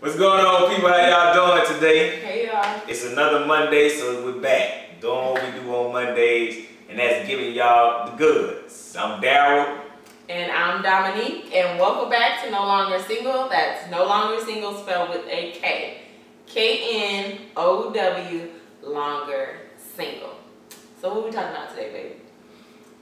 What's going on, people? How y'all doing today? Hey y'all. It's another Monday, so we're back doing what we do on Mondays, and that's giving y'all the goods. I'm Daryl. And I'm Dominique, and welcome back to Know Longer Single. That's Know Longer Single spelled with a K. K-N-O-W, longer single. So what we talking about today, baby?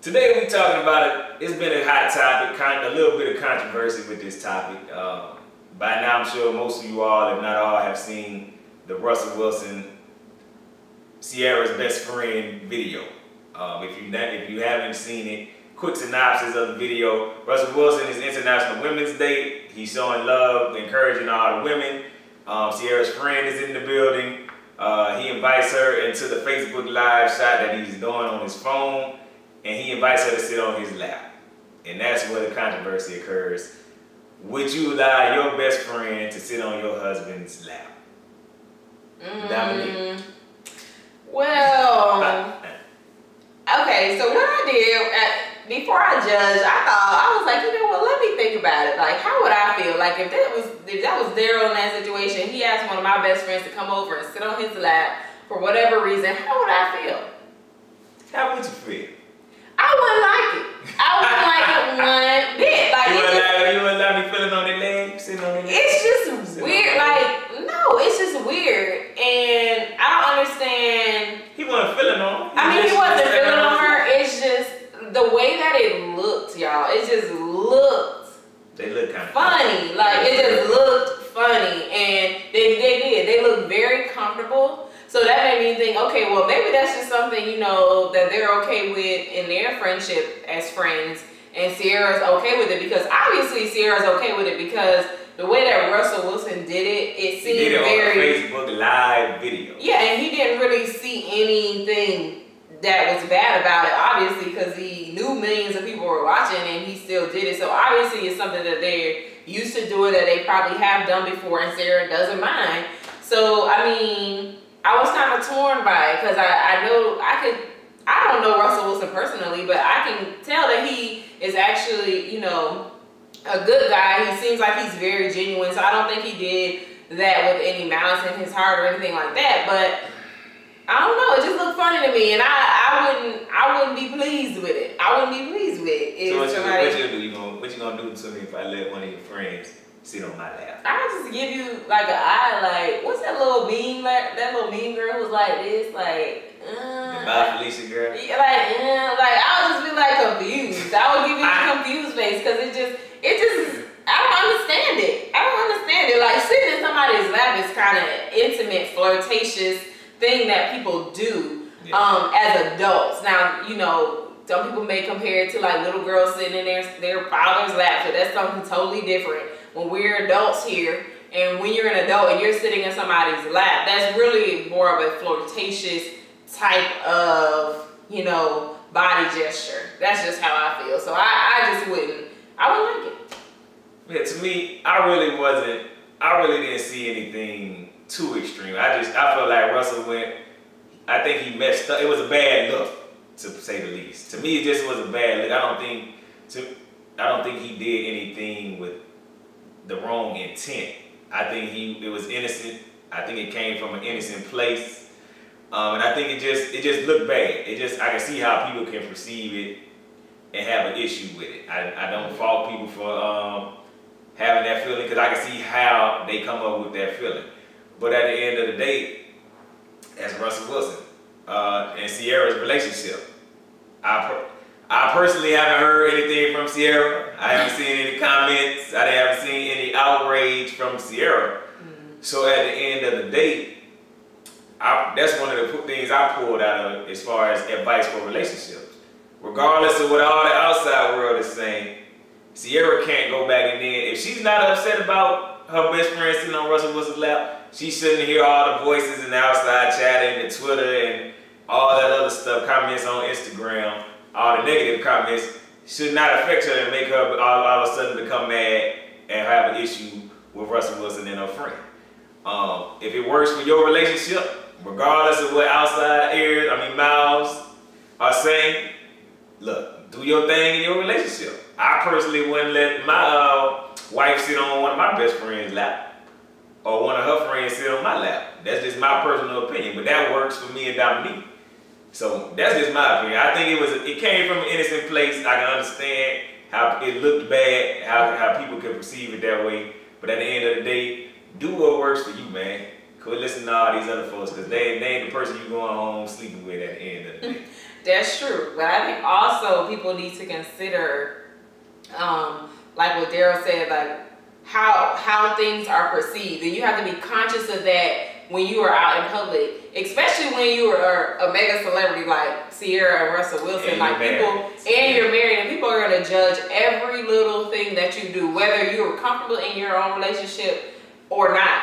Today we talking about it. It's been a hot topic, kind of a little bit of controversy with this topic. Uh, by now, I'm sure most of you all, if not all, have seen the Russell Wilson Ciara's best friend video. Um, if you not, if you haven't seen it, quick synopsis of the video. Russell Wilson is International Women's Day. He's showing love, encouraging all the women. Um, Ciara's friend is in the building. Uh, he invites her into the Facebook Live shot that he's doing on his phone and he invites her to sit on his lap. And that's where the controversy occurs. Would you allow your best friend to sit on your husband's lap? Mm, Dominique. Well, okay, so what I did, at, before I judged, I thought, I was like, you know what, let me think about it. Like, how would I feel? Like, if that was, if that was Daryl in that situation, he asked one of my best friends to come over and sit on his lap for whatever reason, how would I feel? How would you feel? I wouldn't like it. I wouldn't like it one bit. Like You it would just, allow, you would allow me feeling on their leg, sitting on their it's just weird. Like no, it's just weird, and I don't understand. He wasn't feeling on. I mean, he wasn't feeling on her. her. It's just the way that it looked, y'all. It just looked They look kind of funny. Like it just looked funny, and they they did. They looked very comfortable. So that made me think, okay, well maybe that's just something you know that they're okay with in their friendship as friends, and Ciara's okay with it because obviously Ciara's okay with it because the way that Russell Wilson did it, it He seemed did it on a Facebook Live video. yeah, and he didn't really see anything that was bad about it, obviously, because he knew millions of people were watching and he still did it. So obviously, it's something that they're used to doing that they probably have done before, and Ciara doesn't mind. So I mean, I was kind of torn by it because I, I know I could. I don't know Russell Wilson personally, but I can tell that he is actually, you know, a good guy. He seems like he's very genuine. So I don't think he did that with any malice in his heart or anything like that. But I don't know. It just looked funny to me, and I, I wouldn't I wouldn't be pleased with it. I wouldn't be pleased with it. So what you, somebody, what you do? You gonna, what you gonna do to me if I let one of your friends sit on my lap? I just give you like an eye, like what's that little meme? Like that little meme girl who's like this, like. The Uh, Bye Felicia girl. Yeah, like, uh, like I would just be like confused. I would give you a confused face because it just, it just, I don't understand it. I don't understand it. Like sitting in somebody's lap is kind of intimate, flirtatious thing that people do Yeah. um, as adults. Now, you know, some people may compare it to like little girls sitting in their their father's lap, so that's something totally different. When we're adults here, and when you're an adult and you're sitting in somebody's lap, that's really more of a flirtatious type of, you know, body gesture. That's just how I feel. So I, I just wouldn't, I wouldn't like it. Yeah, to me, I really wasn't. I really didn't see anything too extreme. I just, I felt like Russell went. I think he messed up. It was a bad look, to say the least. To me, it just was a bad look. I don't think, to, I don't think he did anything with the wrong intent. I think he, it was innocent. I think it came from an innocent place. Um, and I think it just, it just looked bad. It just, I can see how people can perceive it and have an issue with it. I, I don't fault people for um, having that feeling because I can see how they come up with that feeling. But at the end of the day, as Russell Wilson uh, and Ciara's relationship, I per- I personally haven't heard anything from Ciara. I haven't seen any comments. I haven't seen any outrage from Ciara. Mm. So at the end of the day, I, that's one of the things I pulled out of as far as advice for relationships. Regardless of what all the outside world is saying, Ciara can't go back and then if she's not upset about her best friend sitting on Russell Wilson's lap, she shouldn't hear all the voices in the outside chatting and the Twitter and all that other stuff, comments on Instagram, all the negative comments should not affect her and make her all, all of a sudden become mad and have an issue with Russell Wilson and her friend. Um, if it works for your relationship, regardless of what outside ears, I mean mouths are saying, look, do your thing in your relationship. I personally wouldn't let my uh, wife sit on one of my best friend's lap, or one of her friends sit on my lap. That's just my personal opinion, but that works for me and Dominique. So that's just my opinion. I think it was it came from an innocent place. I can understand how it looked bad, how, how people could perceive it that way. But at the end of the day, do what works for you, man. Quit listening to all these other folks because they, they ain't the person you going home sleeping with at the end of the day. That's true. But I think also people need to consider, um, like what Daryl said, like how how things are perceived. And you have to be conscious of that when you are out in public, especially when you are a mega celebrity like Ciara and Russell Wilson. And like people, married. and you're married, and people are going to judge every little thing that you do, whether you are comfortable in your own relationship or not.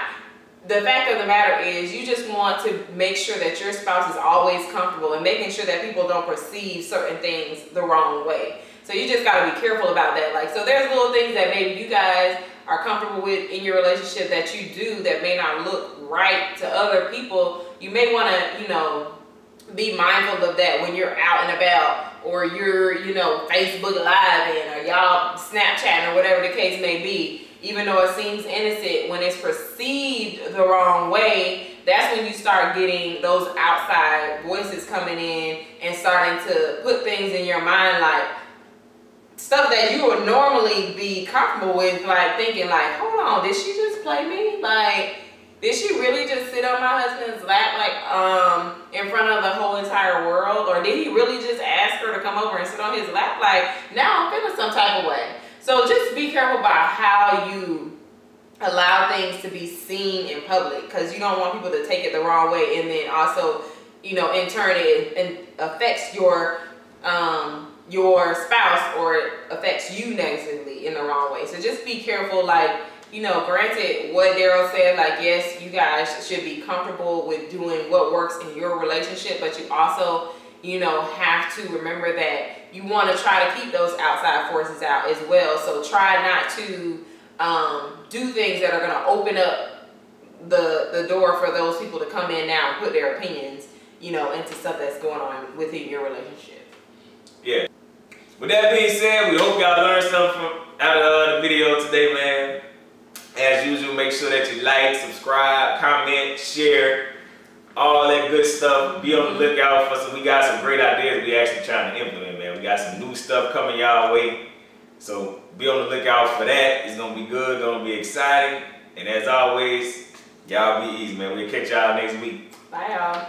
The fact of the matter is, you just want to make sure that your spouse is always comfortable and making sure that people don't perceive certain things the wrong way. So you just got to be careful about that. Like, so there's little things that maybe you guys are comfortable with in your relationship that you do that may not look right to other people. You may want to, you know, be mindful of that when you're out and about or you're, you know, Facebook Live in or y'all Snapchatting or whatever the case may be. Even though it seems innocent, when it's perceived the wrong way, that's when you start getting those outside voices coming in and starting to put things in your mind like stuff that you would normally be comfortable with, like thinking like, hold on, did she just play me? Like, did she really just sit on my husband's lap like um in front of the whole entire world? Or did he really just ask her to come over and sit on his lap? Like, now I'm feeling some type of way. So just be careful about how you allow things to be seen in public because you don't want people to take it the wrong way and then also, you know, in turn it, affects your um your spouse or it affects you negatively in the wrong way. So just be careful, like, you know, granted what Daryl said, like, yes, you guys should be comfortable with doing what works in your relationship, but you also, you know, have to remember that you want to try to keep those outside forces out as well. So try not to um, do things that are going to open up the, the door for those people to come in now and put their opinions, you know, into stuff that's going on within your relationship. Yeah. With that being said, we hope y'all learned something from, out of uh, the video today, man. As usual, make sure that you like, subscribe, comment, share, all that good stuff. Be on the mm-hmm. lookout for some. We got some great ideas we actually trying to implement, man. We got some new stuff coming y'all way. So be on the lookout for that. It's gonna be good, gonna be exciting. And as always, y'all be easy, man. We'll catch y'all next week. Bye, y'all.